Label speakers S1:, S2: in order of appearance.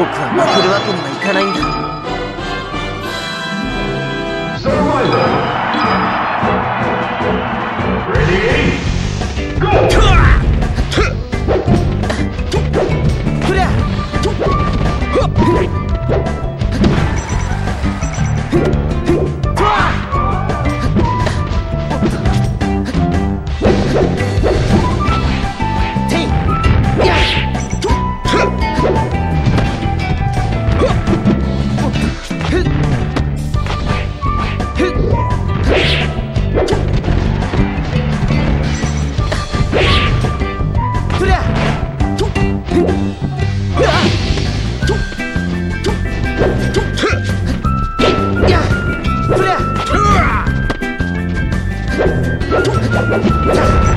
S1: 僕は負けるわけ
S2: にはいかないんだ。
S1: Let's go.